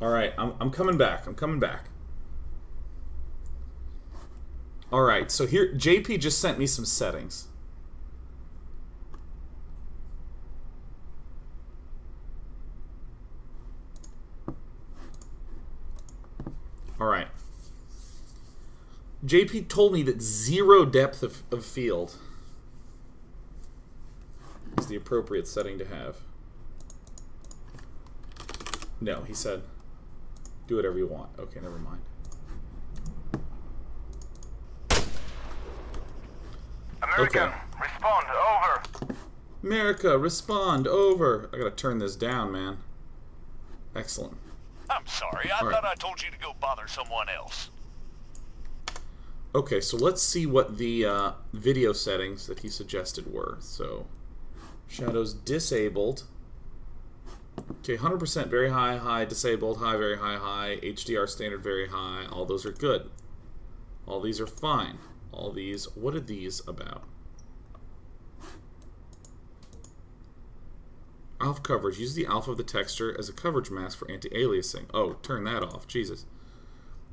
Alright, I'm, I'm coming back. I'm coming back. Alright, so here, JP just sent me some settings. Alright. JP told me that zero depth of, of field is the appropriate setting to have. No, he said, do whatever you want. Okay, never mind. American, Okay. respond, over. America, respond. Over. I gotta turn this down, man. Excellent. I'm sorry, I All right. thought I told you to go bother someone else. Okay, so let's see what the uh, video settings that he suggested were. So, shadows disabled. Okay, 100% very high, high, disabled, high, very high, high, HDR standard very high. All those are good. All these are fine. All these, what are these about? Alpha coverage. Use the alpha of the texture as a coverage mask for anti-aliasing. Oh, turn that off. Jesus.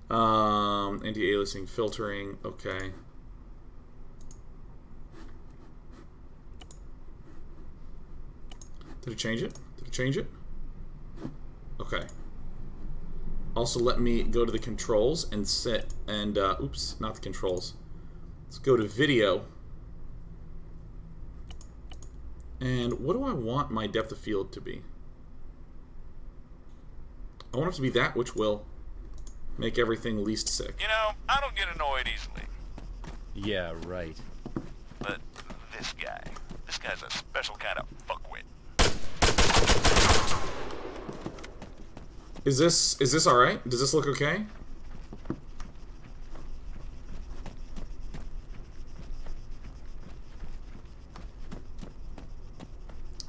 Um, anti-aliasing filtering. Okay. Did it change it? Did it change it? Okay. Also, let me go to the controls and set and uh, oops, not the controls. Let's go to video. And what do I want my depth of field to be? I want it to be that which will make everything least sick. You know, I don't get annoyed easily, Yeah, right. but this guy, this guy's a special kind of Is this is this all right? Does this look okay?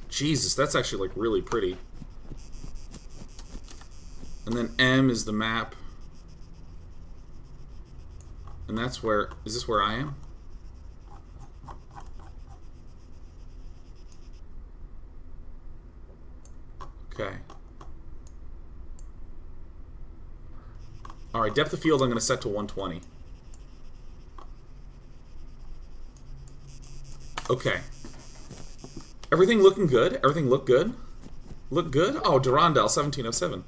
Jesus, that's actually like really pretty. And then M is the map. And that's where is this where I am? Okay. Alright, depth of field I'm going to set to 120. Okay. Everything looking good? Everything look good? Look good? Oh, Durandal, 1707.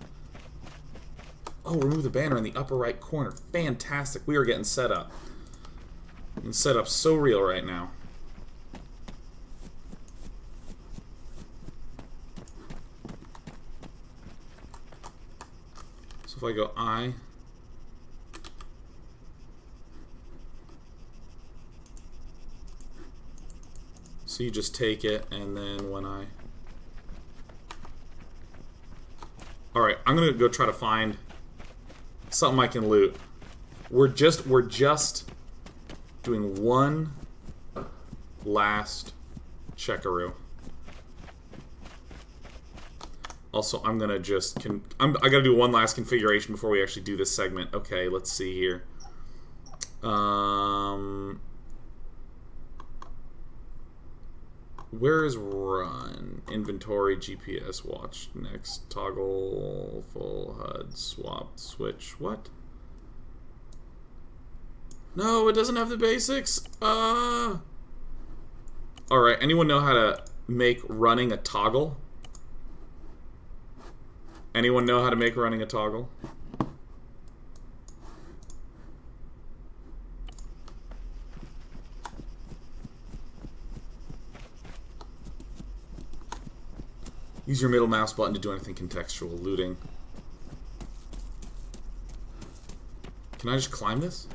Oh, remove the banner in the upper right corner. Fantastic. We are getting set up. And set up so real right now. So if I go I, so you just take it, and then when I, all right, I'm gonna go try to find something I can loot. We're just we're just doing one last checkaroo. Also, I'm gonna just can I'm, I gotta do one last configuration before we actually do this segment. Okay, let's see here. Um, where is run inventory GPS watch next toggle full HUD swap switch what? No, it doesn't have the basics. Uh. All right. Anyone know how to make running a toggle? Anyone know how to make running a toggle? Use your middle mouse button to do anything contextual. Looting. Can I just climb this?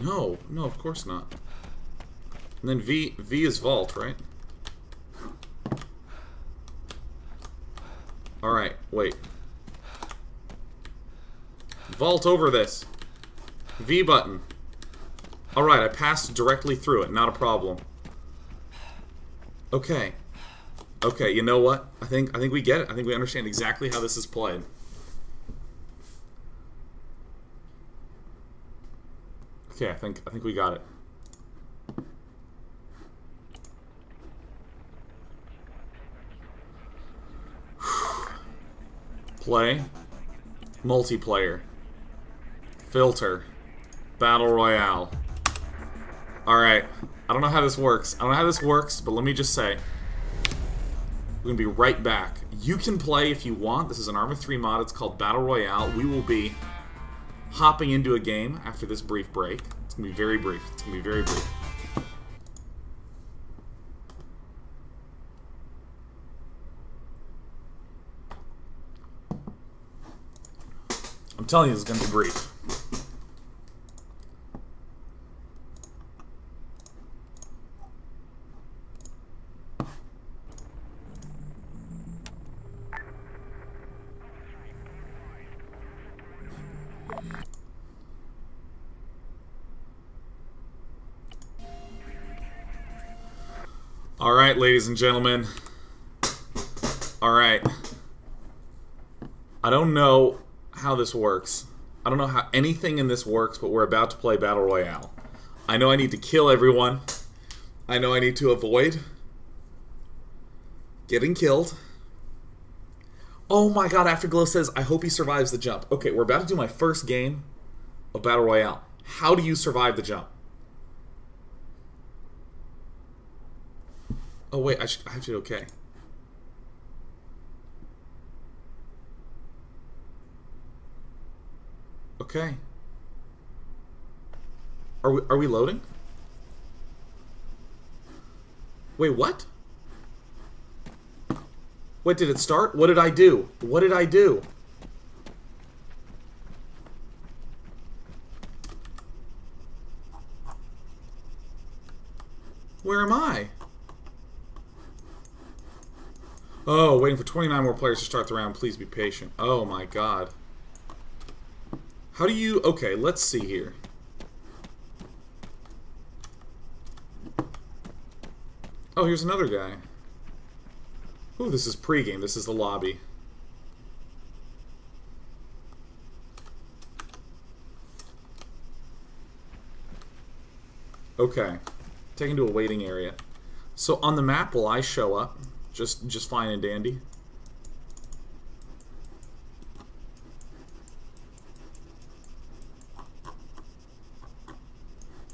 No, no, of course not. And then V V is vault, right? Alright, wait. Vault over this. V button. Alright, I passed directly through it, not a problem. Okay. Okay, you know what? I think I think we get it. I think we understand exactly how this is played. Okay, I think I think we got it. Play. Multiplayer. Filter. Battle Royale. Alright. I don't know how this works. I don't know how this works, but let me just say. We're going to be right back. You can play if you want. This is an Arma 3 mod. It's called Battle Royale. We will be hopping into a game after this brief break. It's going to be very brief. It's going to be very brief. I'm telling you, it's going to be brief. All right, ladies and gentlemen. All right. I don't know how this works. I don't know how anything in this works, but we're about to play Battle Royale. I know I need to kill everyone. I know I need to avoid getting killed. Oh my god, Afterglow says, I hope he survives the jump. Okay, we're about to do my first game of Battle Royale. How do you survive the jump? Oh wait, I, should, I have to okay. Okay. Are we are we loading? Wait, what? Wait, did it start? What did I do? What did I do? Where am I? Oh, waiting for 29 more players to start the round. Please be patient. Oh my god. How do you... Okay, let's see here. Oh, here's another guy. Ooh, this is pregame. This is the lobby. Okay. Taken to a waiting area. So on the map, will I show up? Just, just fine and dandy?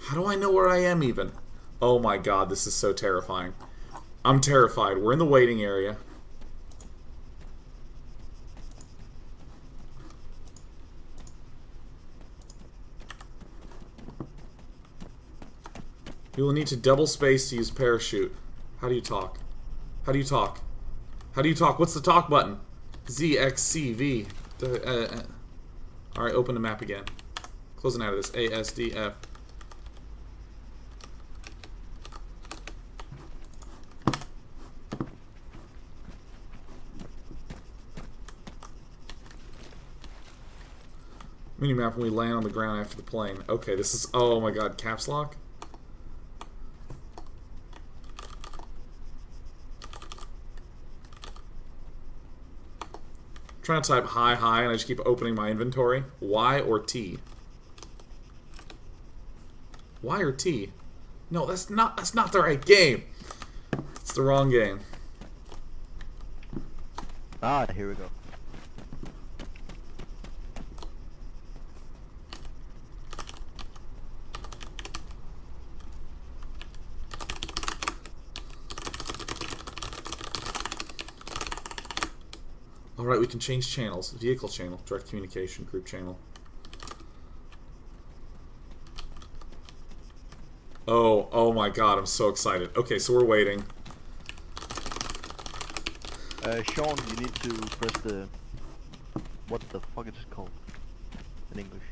How do I know where I am even? Oh my god, this is so terrifying. I'm terrified. We're in the waiting area. You will need to double space to use parachute. How do you talk? How do you talk? How do you talk? What's the talk button? Z, X, C, V. Uh, uh. Alright, open the map again. Closing out of this. A, S, D, F. Minimap when we land on the ground after the plane. Okay, this is... Oh my god, caps lock? Trying to type hi hi and I just keep opening my inventory. Y or T? Y or T? No, that's not that's not the right game. It's the wrong game. Ah, here we go. Can change channels. Vehicle channel, direct communication, group channel. Oh, oh my god, I'm so excited. Okay, so we're waiting. Uh, Sean, you need to press the... What the fuck is it called? In English.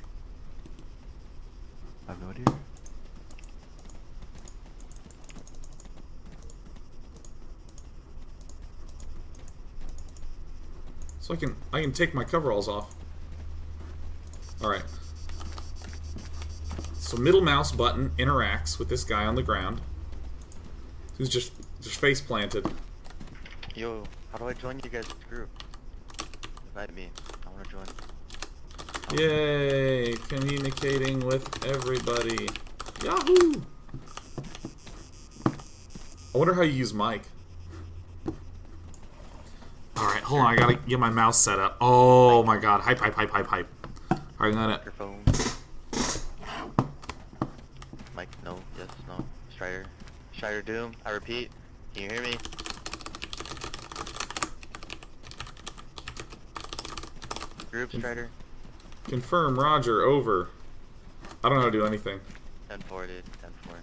I have no idea. So I can I can take my coveralls off. Alright. So middle mouse button interacts with this guy on the ground. Who's just just face planted. Yo, how do I join you guys' group? Invite me. I wanna join. Yay! Communicating with everybody. Yahoo! I wonder how you use mic. Hold on. I gotta get my mouse set up. Oh my god. Hype, hype, hype, hype, hype. Alright, I'm gonna. Microphone. Mike, no, yes, no. Strider. Strider Doom, I repeat. Can you hear me? Group Strider. Confirm, Roger, over. I don't know how to do anything. 10 dude. 10 4.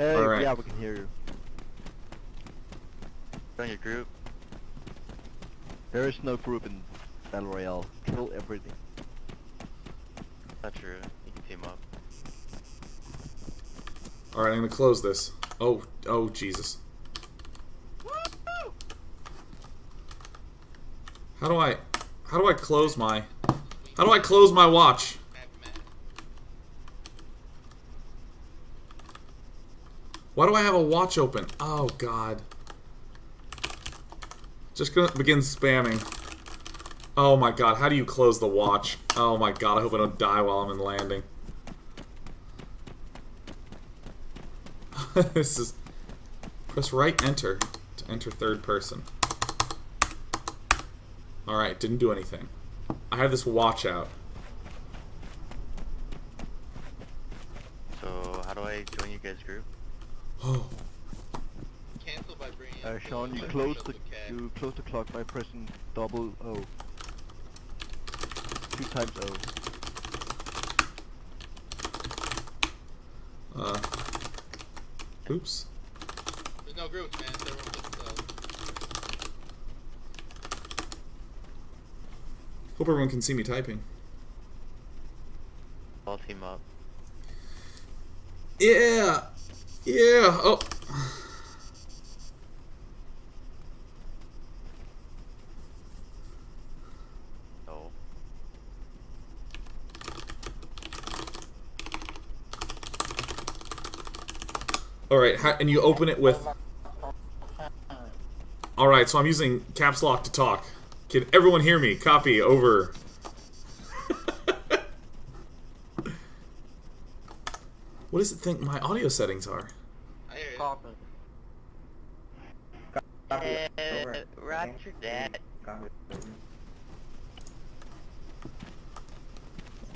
Hey, Alright. yeah, we can hear you. Join your group. There is no group in Battle Royale. Kill everything. Not true. You can team up. Alright, I'm gonna close this. Oh, oh, Jesus. How do I, how do I close my, how do I close my watch? Why do I have a watch open? Oh, God. Just gonna begin spamming. Oh my god, how do you close the watch? Oh my god, I hope I don't die while I'm in landing. this is... Press right enter to enter third person. Alright, didn't do anything. I have this watch out. So, how do I join you guys' group? Oh, Cancel by bringing Uh, Sean, you close the you close the clock by pressing double O. Two times O. uh... Oops. There's no groups, man. Everyone just, uh, Hope everyone can see me typing. All team up. Yeah! Yeah! Oh! Alright, and you open it with... Alright, so I'm using caps lock to talk. Can everyone hear me? Copy, over. What does it think my audio settings are? I. Copy. Uh, roger that.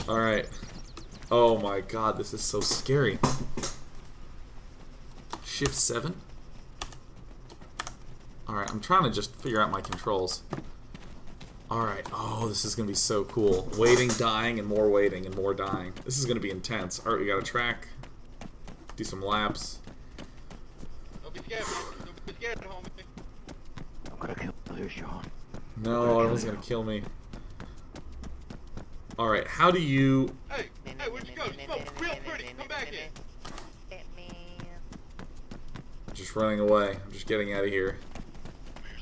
Alright. Oh my god, this is so scary. Shift 7? Alright, I'm trying to just figure out my controls. Alright, oh, this is gonna be so cool. Waiting, dying, and more waiting, and more dying. This is gonna be intense. Alright, we got a track. Do some laps. Don't be scared. Don't be scared, homie. I'm gonna kill oh, you, Sean. No, everyone's gonna kill me. Alright, how do you... Hey, hey, where'd you go? You spoke real pretty. Come back here. Just running away. I'm just getting out of here.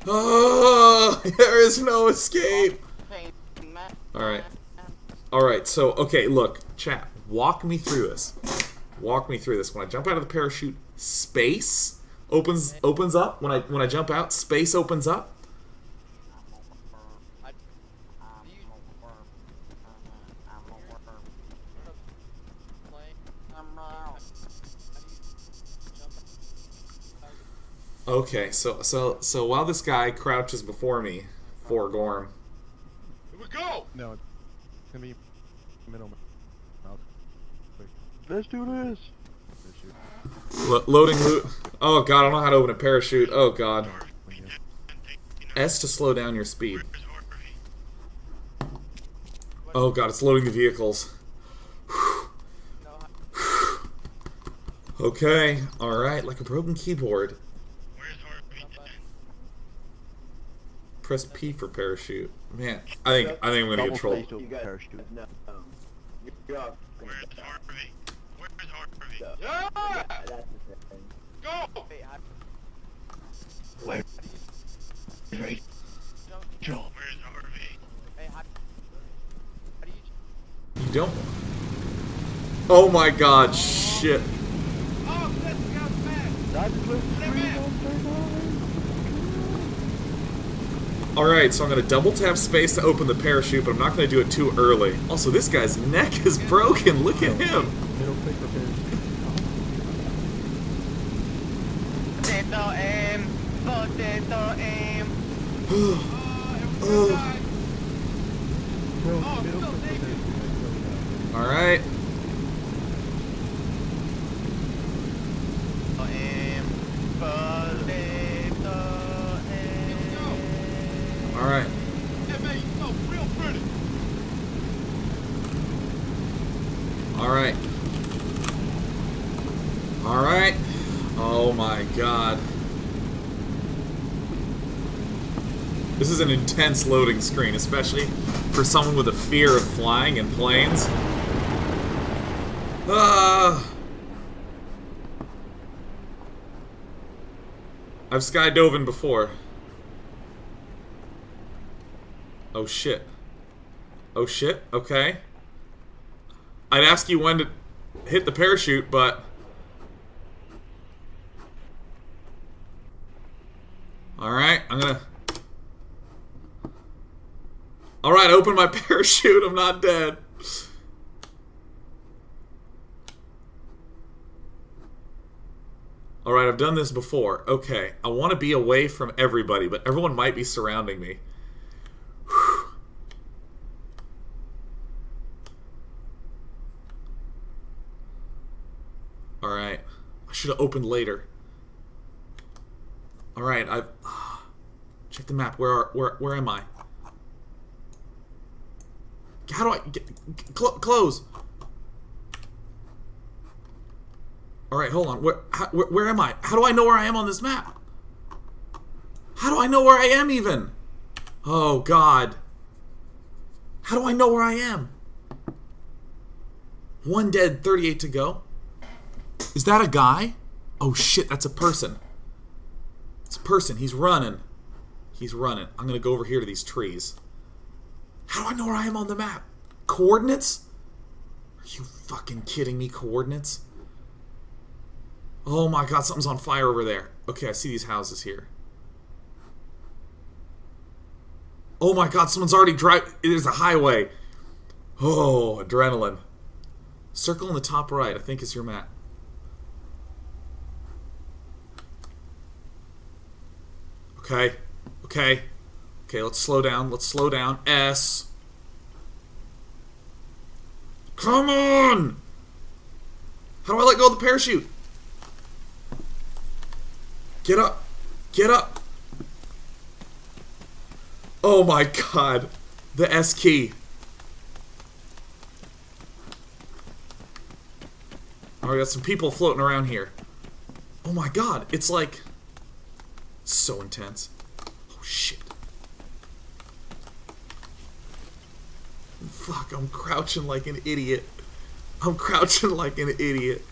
Oh, there is no escape. Alright. Alright, so, okay, look, chat, walk me through this. Walk me through this. When I jump out of the parachute, space opens opens up. When I when I jump out, space opens up. Okay, so so so while this guy crouches before me, for Gorm, Here we go. No, it's gonna be middle. Mouse. Wait, Let's do this. there she is. lo- loading loot. Oh god, I don't know how to open a parachute. Oh god. S to slow down your speed. Oh god, it's loading the vehicles. Okay, alright, like a broken keyboard. Press P for parachute. Man, I think I think I'm gonna Double get trolled. Space to open parachute. Yeah. Go. Wait. You don't. Oh my god, shit. Oh, let's go fast. That's the Let. Alright, so I'm gonna double tap space to open the parachute, but I'm not gonna do it too early. Also, this guy's neck is broken. Look at him. Middle click for parachute. Potato aim. Oh. Bro, Oh, middle still click All right. Aim. Potato aim. All right. Yeah, man, you so real pretty. All right. All right. Oh my god. This is an intense loading screen, especially for someone with a fear of flying and planes. Ah. I've skydoven before. Oh shit. Oh shit, okay. I'd ask you when to hit the parachute, but... Alright, I'm gonna... Alright, open my parachute, I'm not dead. Alright, I've done this before. Okay, I want to be away from everybody, but everyone might be surrounding me. Whew. Alright. I should have opened later. Alright, I've... check the map. Where are... Where, where am I? How do I... Get, cl close! Alright, hold on. Where, how, where... Where am I? How do I know where I am on this map? How do I know where I am, even? Oh, God. How do I know where I am? One dead, 38 to go. Is that a guy? Oh shit, that's a person. It's a person. He's running. He's running. I'm gonna go over here to these trees. How do I know where I am on the map? Coordinates? Are you fucking kidding me? Coordinates? Oh my god, something's on fire over there. Okay, I see these houses here. Oh my god, someone's already drive. There's a highway. Oh, adrenaline. Circle in the top right, I think is your map. Okay. Okay. Okay, let's slow down. Let's slow down. S. Come on! How do I let go of the parachute? Get up. Get up. Oh my god. The S key. Oh, we got some people floating around here. Oh my god, it's like... It's so intense. Oh shit. Fuck, I'm crouching like an idiot. I'm crouching like an idiot.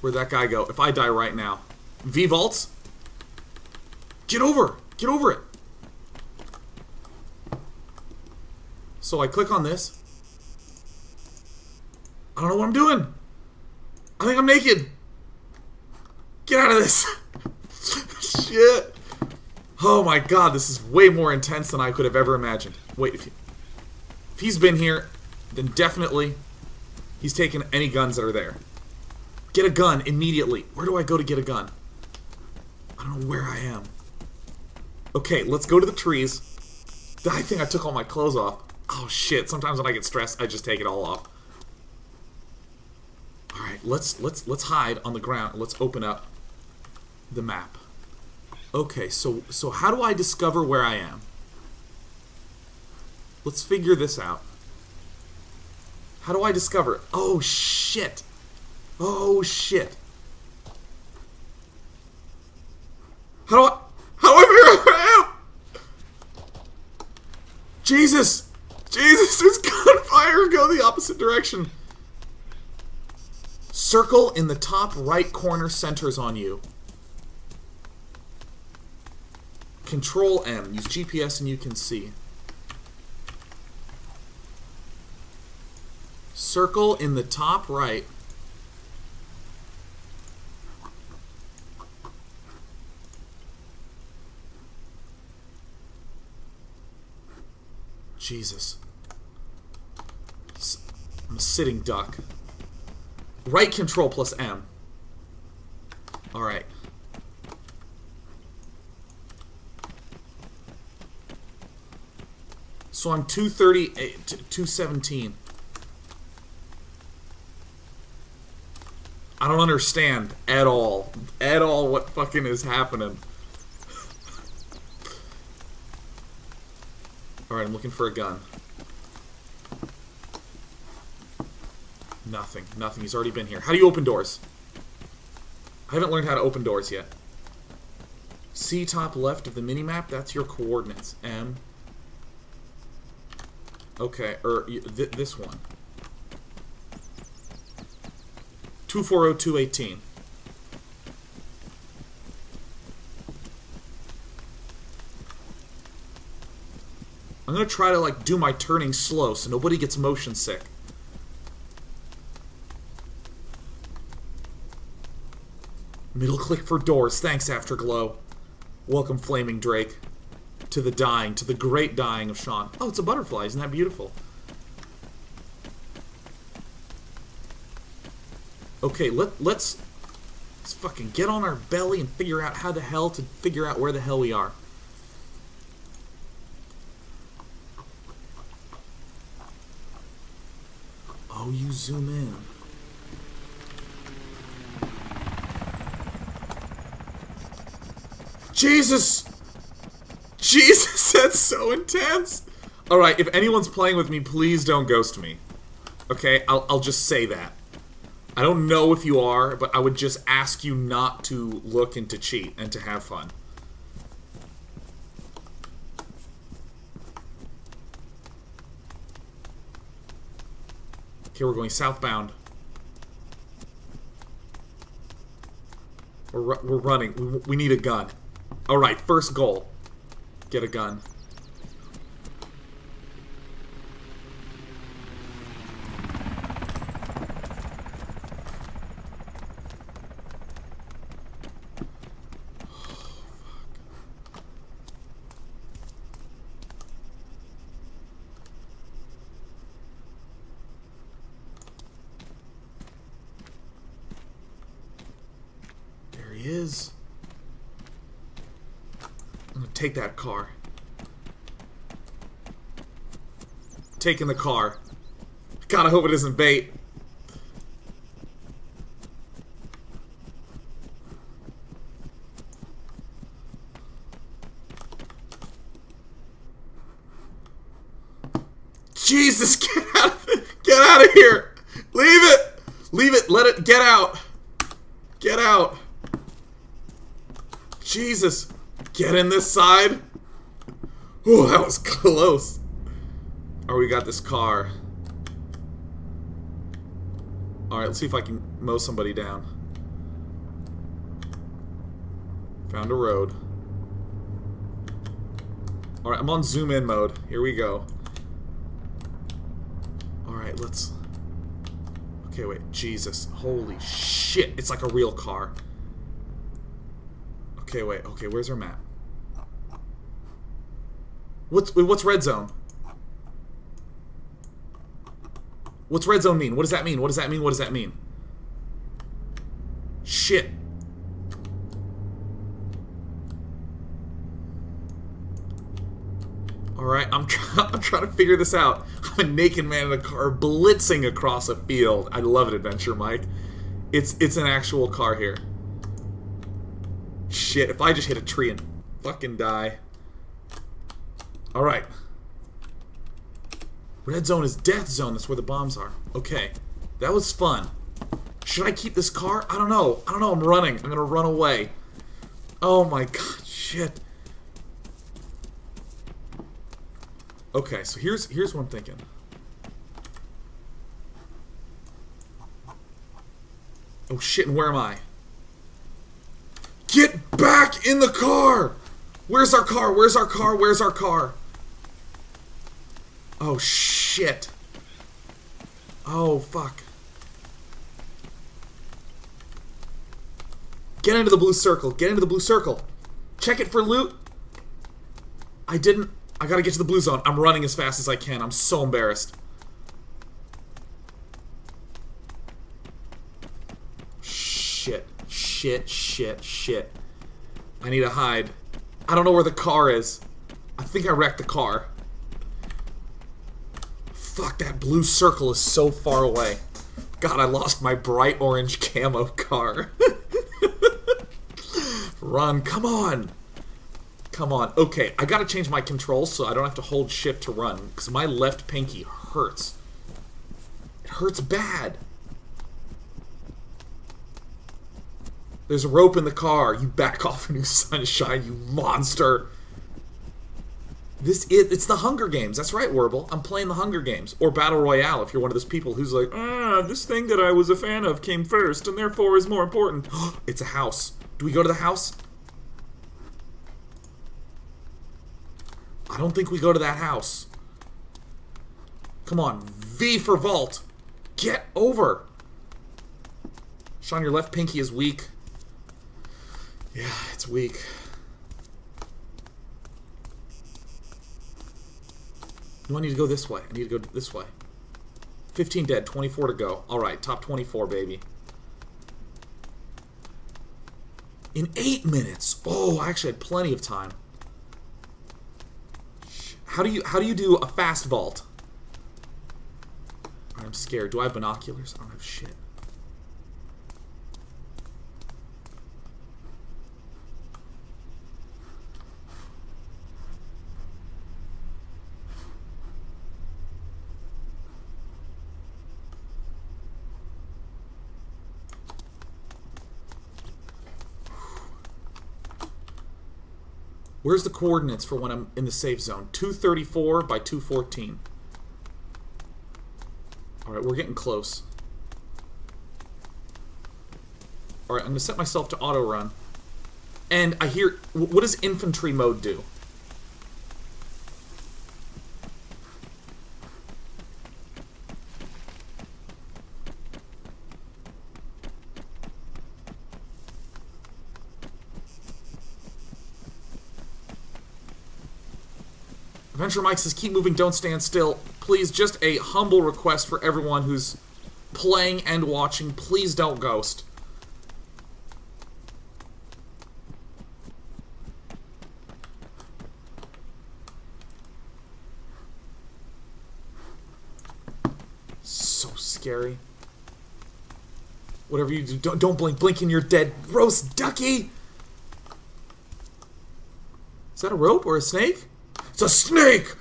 Where'd that guy go? If I die right now. V-Vaults? Get over! Get over it! So I click on this. I don't know what I'm doing. I think I'm naked. Get out of this. Shit. Oh my god, this is way more intense than I could have ever imagined. Wait, if, he, if he's been here, then definitely he's taken any guns that are there. Get a gun immediately. Where do I go to get a gun? I don't know where I am. Okay, let's go to the trees. I think I took all my clothes off. Oh shit, sometimes when I get stressed, I just take it all off. Alright, let's let's let's hide on the ground. Let's open up the map. Okay, so so how do I discover where I am? Let's figure this out. How do I discover? Oh shit. Oh shit. How do I how do I figure out? Jesus! Jesus, there's gunfire! Go the opposite direction. Circle in the top right corner centers on you. Control M. Use GPS and you can see. Circle in the top right. Jesus. I'm a sitting duck. Right control plus M. Alright. So I'm 238, 217. I don't understand at all. At all what fucking is happening. Alright, I'm looking for a gun. Nothing. Nothing. He's already been here. How do you open doors? I haven't learned how to open doors yet. See top left of the minimap? That's your coordinates. M. Okay, er, or th this one. 240-218. I'm gonna try to like do my turning slow so nobody gets motion sick. Middle click for doors. Thanks, Afterglow. Welcome, Flaming Drake. To the dying, to the great dying of Sean. Oh, it's a butterfly. Isn't that beautiful? Okay, let, let's, let's fucking get on our belly and figure out how the hell to figure out where the hell we are. Oh, you zoom in. Jesus! Jesus, that's so intense! Alright, if anyone's playing with me, please don't ghost me. Okay, I'll, I'll just say that. I don't know if you are, but I would just ask you not to look and to cheat and to have fun. Okay, we're going southbound. We're, we're running. We, we need a gun. Alright, first goal. Get a gun. There he is. Take that car. Taking the car. Gotta hope it isn't bait. Jesus, get out! Get out of here! Leave it! Leave it! Let it get out! Get out! Jesus! Get in this side! Ooh, that was close. Or we got this car. Alright, let's see if I can mow somebody down. Found a road. Alright, I'm on zoom in mode. Here we go. Alright, let's... Okay, wait. Jesus. Holy shit. It's like a real car. Okay, wait. Okay, where's our map? What's what's red zone? What's red zone mean? What does that mean? What does that mean? What does that mean? Shit. Alright, I'm, try I'm trying to figure this out. I'm a naked man in a car blitzing across a field. I love it, Adventure Mike. It's it's an actual car here. Shit, if I just hit a tree and fucking die. Alright. Red zone is death zone. That's where the bombs are. Okay. That was fun. Should I keep this car? I don't know. I don't know. I'm running. I'm gonna run away. Oh my god. Shit. Okay, so here's here's what I'm thinking. Oh shit, and where am I? Get back in the car! Where's our car? Where's our car? Where's our car? Oh shit. Oh fuck. Get into the blue circle. Get into the blue circle. Check it for loot. I didn't. I gotta get to the blue zone. I'm running as fast as I can. I'm so embarrassed. shit. Shit, shit, shit. I need to hide. I don't know where the car is. I think I wrecked the car. Fuck, that blue circle is so far away. God, I lost my bright orange camo car. Run, come on! Come on. Okay, I gotta change my controls so I don't have to hold shift to run, because my left pinky hurts. It hurts bad. There's a rope in the car. You back off, New Sunshine, you monster. This it, it's the Hunger Games. That's right, Warble. I'm playing the Hunger Games or Battle Royale. If you're one of those people who's like, ah, this thing that I was a fan of came first, and therefore is more important. it's a house. Do we go to the house? I don't think we go to that house. Come on, V for vault. Get over. Sean, your left pinky is weak. Yeah, it's weak. No, I need to go this way. I need to go this way. 15 dead, 24 to go. Alright, top 24, baby. In 8 minutes! Oh, I actually had plenty of time. How do you how do you do a fast vault? I'm scared. Do I have binoculars? I don't have shit. Where's the coordinates for when I'm in the safe zone? 234 by 214. Alright, we're getting close. Alright, I'm going to set myself to auto run. And I hear... What does infantry mode do? Adventure Mike says, keep moving, don't stand still. Please, just a humble request for everyone who's playing and watching, please don't ghost. So scary. Whatever you do, don't, don't blink. Blink and you're dead. Roast ducky! Is that a rope or a snake? It's a snake!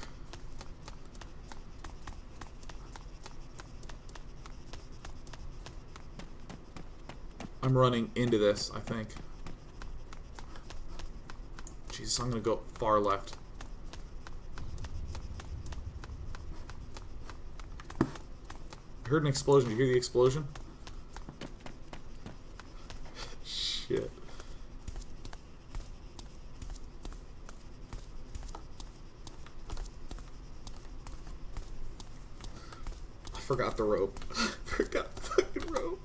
I'm running into this, I think. Jesus, I'm gonna go far left. I heard an explosion. Did you hear the explosion? The rope. forgot the fucking rope.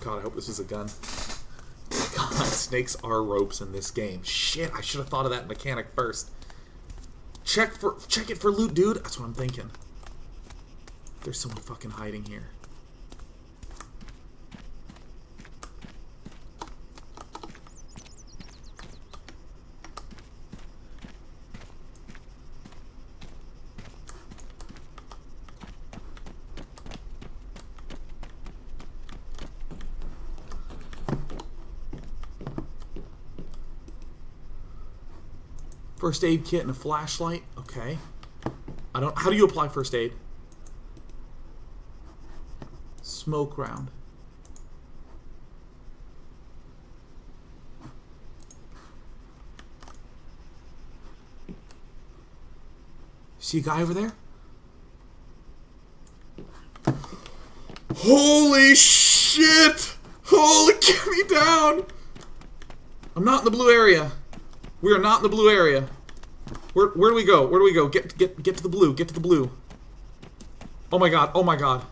God, I hope this is a gun. God, snakes are ropes in this game. Shit, I should have thought of that mechanic first. Check for check it for loot, dude. That's what I'm thinking. There's someone fucking hiding here. First aid kit and a flashlight. Okay. I don't. How do you apply first aid? Smoke round. See a guy over there? Holy shit! Holy, get me down! I'm not in the blue area. We are not in the blue area. Where where do we go? Where do we go? Get get get to the blue. Get to the blue. Oh my god. Oh my god.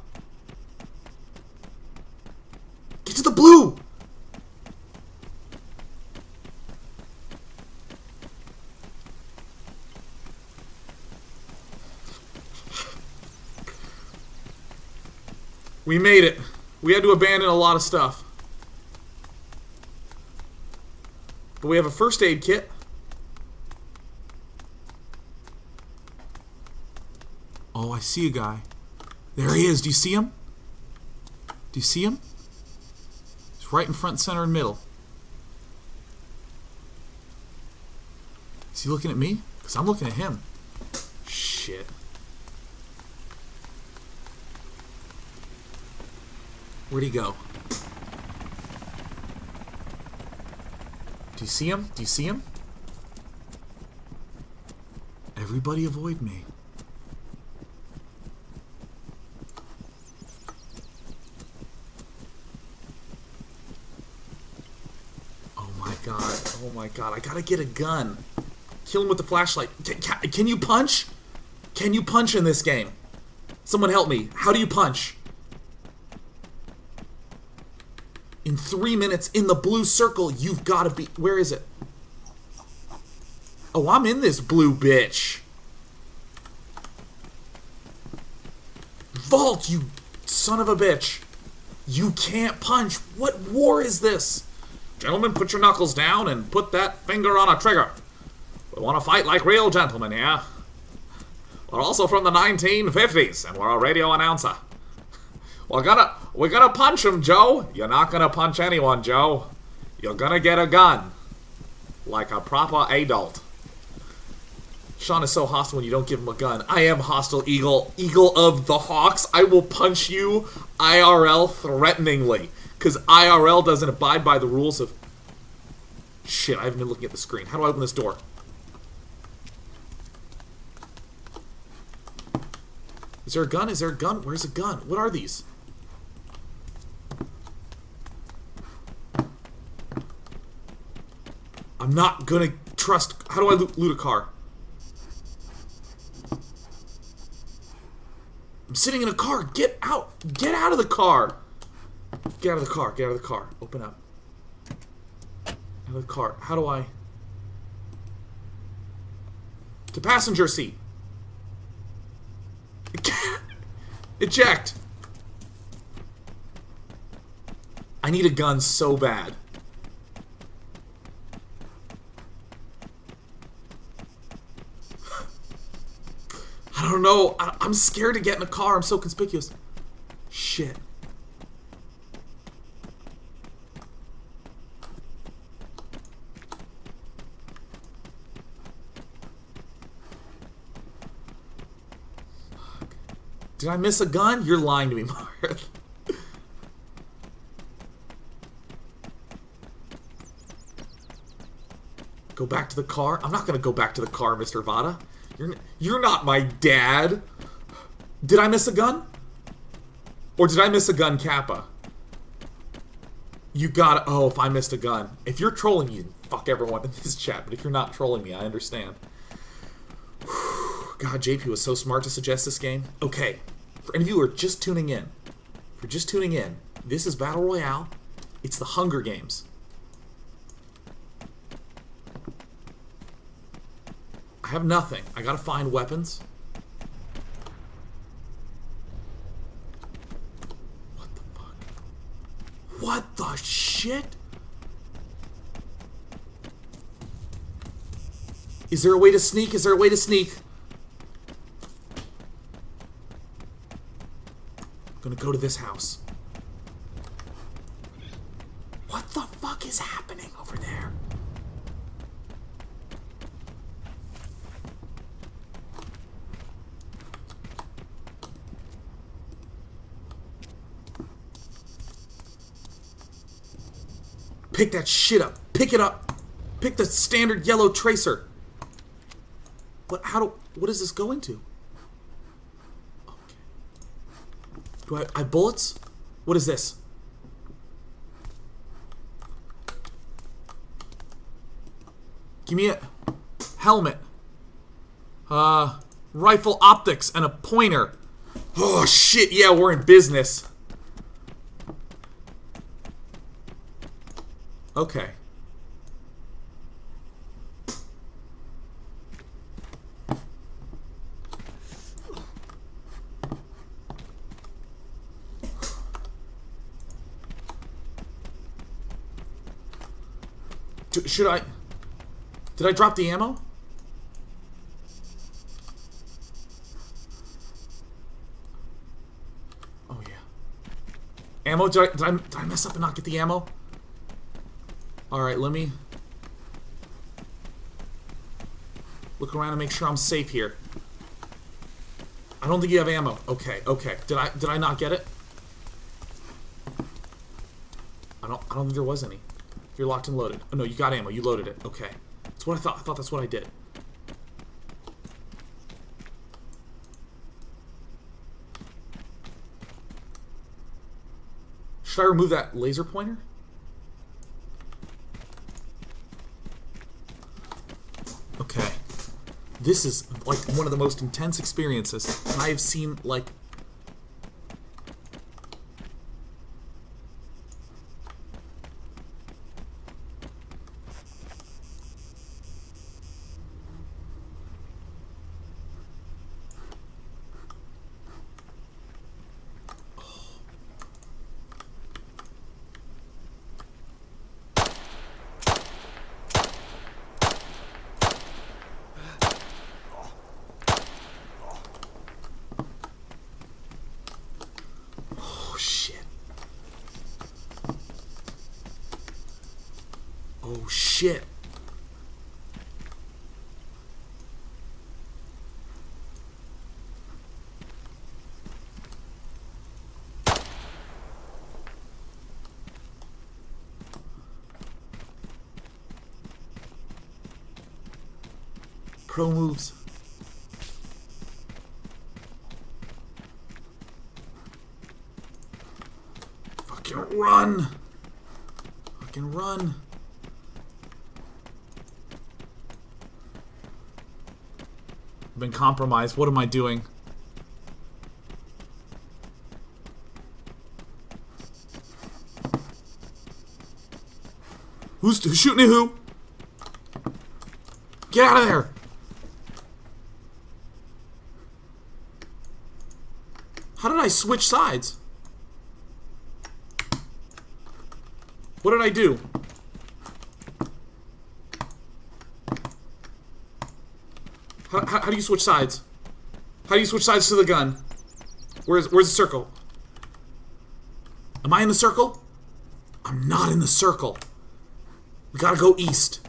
We made it. We had to abandon a lot of stuff. But we have a first aid kit. Oh, I see a guy. There he is. Do you see him? Do you see him? He's right in front, center, and middle. Is he looking at me? Because I'm looking at him. Shit. Where'd he go? Do you see him? Do you see him? Everybody avoid me. Oh my god. Oh my god. I gotta get a gun. Kill him with the flashlight. Can, can, you punch? Can you punch in this game? Someone help me. How do you punch? In three minutes, in the blue circle, you've got to be. Where is it? Oh, I'm in this blue bitch. Vault, you son of a bitch. You can't punch. What war is this? Gentlemen, put your knuckles down and put that finger on a trigger. We want to fight like real gentlemen here. We're also from the 1950s, and we're a radio announcer. We're gonna, we're gonna punch him, Joe. You're not gonna punch anyone, Joe. You're gonna get a gun. Like a proper adult. Sean is so hostile when you don't give him a gun. I am hostile, Eagle. Eagle of the Hawks. I will punch you IRL threateningly. Because IRL doesn't abide by the rules of... Shit, I haven't been looking at the screen. How do I open this door? Is there a gun? Is there a gun? Where's a gun? What are these? I'm not gonna trust... How do I loot, loot a car? I'm sitting in a car. Get out. Get out of the car. Get out of the car. Get out of the car. Open up. Out of the car. How do I... To passenger seat. Eject. I need a gun so bad. Don't know. I, I'm scared to get in a car. I'm so conspicuous. Shit. Fuck. Did I miss a gun? You're lying to me, Mark. Go back to the car? I'm not gonna go back to the car, Mr. Vada. You're, you're not my dad. Did I miss a gun? Or did I miss a gun, Kappa? You gotta. Oh, if I missed a gun. If you're trolling me, fuck everyone in this chat. But if you're not trolling me, I understand. God, JP was so smart to suggest this game. Okay, for any of you who are just tuning in, you're just tuning in, this is Battle Royale. It's the Hunger Games. I have nothing. I gotta find weapons. What the fuck? What the shit? Is there a way to sneak? Is there a way to sneak? I'm gonna go to this house. What the fuck is happening over there? Pick that shit up. Pick it up. Pick the standard yellow tracer. What? How do? What is this going to? Okay. Do I? I have bullets? What is this? Give me a helmet. Uh, rifle optics and a pointer. Oh shit! Yeah, we're in business. Okay. Should I... Did I drop the ammo? Oh, yeah. Ammo? Did I, did I, did I mess up and not get the ammo? Alright, let me... Look around and make sure I'm safe here. I don't think you have ammo. Okay, okay. Did I did I not get it? I don't I don't think there was any. You're locked and loaded. Oh no, you got ammo. You loaded it. Okay. That's what I thought. I thought that's what I did. Should I remove that laser pointer? Okay. This is like one of the most intense experiences I have seen like Oh shit. Oh shit. Pro moves. Fucking run! Fucking run! I've been compromised. What am I doing? Who's, who's shooting at who? Get out of there! How did I switch sides? What did I do? How, how, how do you switch sides? How do you switch sides to the gun? Where's where's the circle? Am I in the circle? I'm not in the circle. We gotta go east.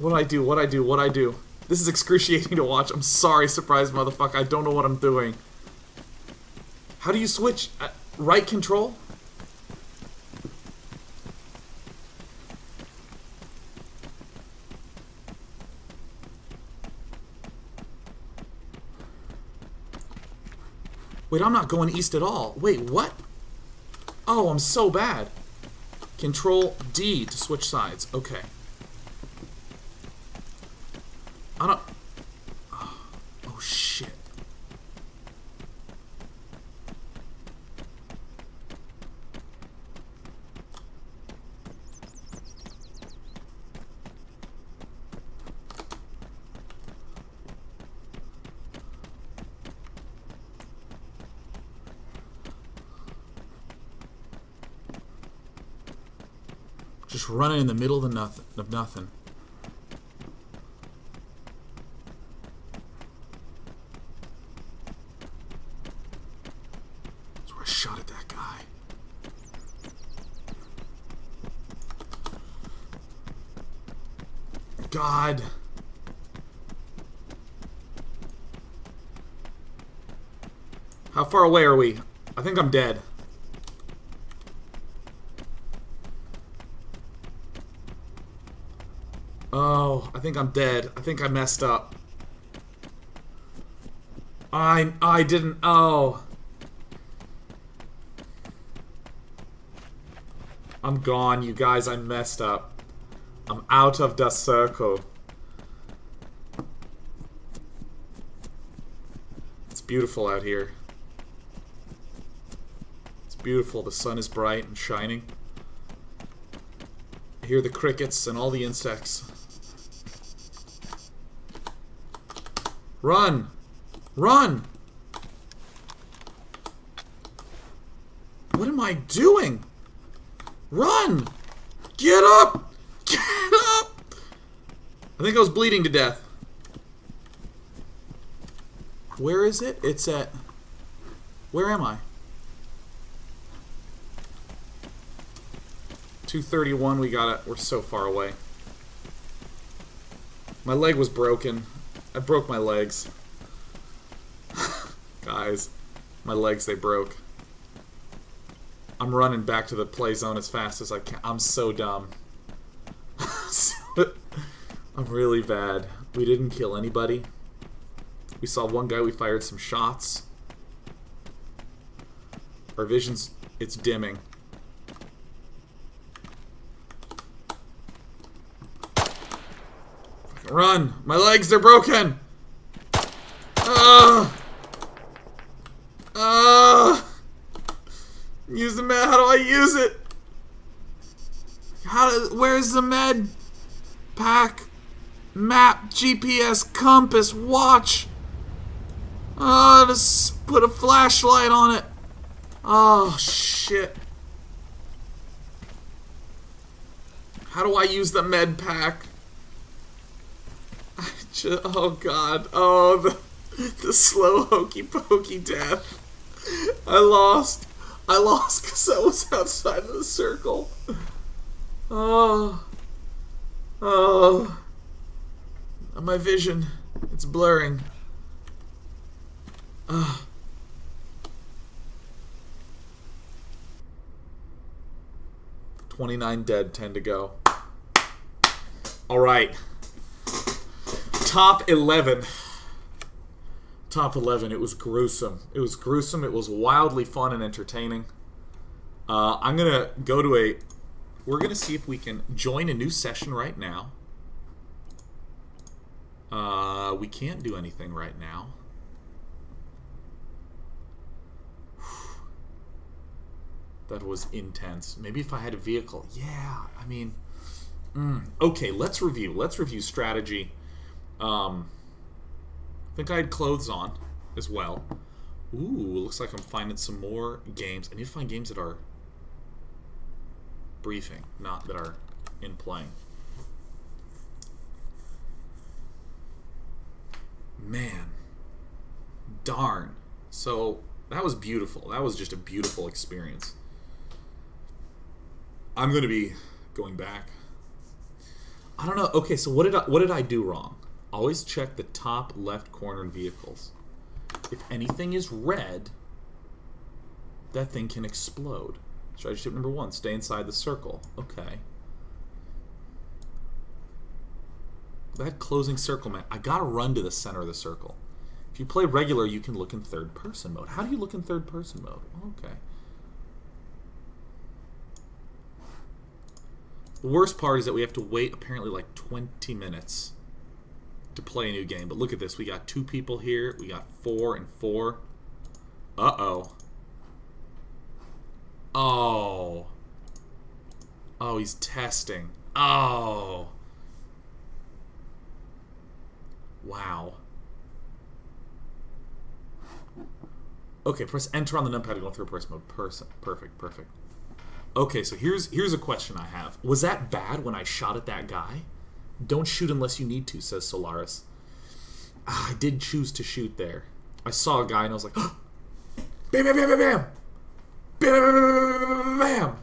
What I do? What I do? What I do? This is excruciating to watch. I'm sorry, surprise motherfucker. I don't know what I'm doing. How do you switch? Uh, right control? Wait, I'm not going east at all. Wait, what? Oh, I'm so bad. Control D to switch sides. Okay. I don't. Oh shit. Just running in the middle of nothing of nothing. That's where I shot at that guy. God. How far away are we? I think I'm dead. Oh, I think I'm dead. I think I messed up. I I didn't. Oh. I'm gone, you guys. I messed up. I'm out of the circle. It's beautiful out here. It's beautiful. The sun is bright and shining. I hear the crickets and all the insects. Run! Run! What am I doing? Run! Get up! Get up! I think I was bleeding to death. Where is it? It's at... Where am I? 231, we got it. We're so far away. My leg was broken. I broke my legs. Guys, my legs, they broke. I'm running back to the play zone as fast as I can. I'm so dumb. I'm really bad. We didn't kill anybody. We saw one guy, we fired some shots. Our vision's, it's dimming. Run! My legs, they're broken! Ugh! Ugh! Use the med. How do I use it? How? Do, where's the med? Pack, map, GPS, compass, watch. Oh, just put a flashlight on it. Oh shit. How do I use the med pack? Oh god. Oh, the, the slow hokey pokey death. I lost. I lost because I was outside of the circle. Oh. Oh. Uh, my vision. It's blurring. Ugh. Twenty-nine dead, ten to go. All right. Top eleven. Top eleven. It was gruesome. It was gruesome. It was wildly fun and entertaining. Uh, I'm gonna go to a. We're gonna see if we can join a new session right now. Uh, we can't do anything right now. That was intense. Maybe if I had a vehicle. Yeah, I mean... Mm. Okay, let's review. Let's review strategy. Um, I think I had clothes on as well. Ooh, looks like I'm finding some more games. I need to find games that are briefing, not that are in playing. Man. Darn. So, that was beautiful. That was just a beautiful experience. I'm going to be going back. I don't know. Okay, so what did I, what did I do wrong? Always check the top left corner in vehicles. If anything is red, that thing can explode. Strategy tip number one, stay inside the circle. Okay. That closing circle, man. I gotta run to the center of the circle. If you play regular, you can look in third person mode. How do you look in third person mode? Okay. The worst part is that we have to wait apparently like 20 minutes to play a new game. But look at this. We got two people here. We got four and four. Uh-oh. Oh. Oh, he's testing. Oh. Wow. Okay, press enter on the numpad to go through person mode. Person. Perfect, perfect. Okay, so here's here's a question I have. Was that bad when I shot at that guy? Don't shoot unless you need to, says Solaris. Ah, I did choose to shoot there. I saw a guy and I was like, bam, bam, bam, bam, bam, bam, bam, bam.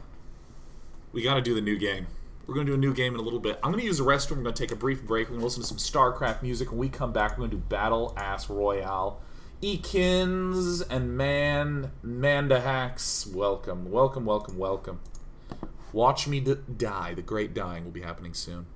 We got to do the new game. We're to do a new game in a little bit. I'm to use the restroom. We're to take a brief break. We're to listen to some StarCraft music. When we come back, we're to do Battle Ass Royale. Ekins and Man Mandahacks, welcome, welcome, welcome, welcome. Watch me die. The great dying will be happening soon.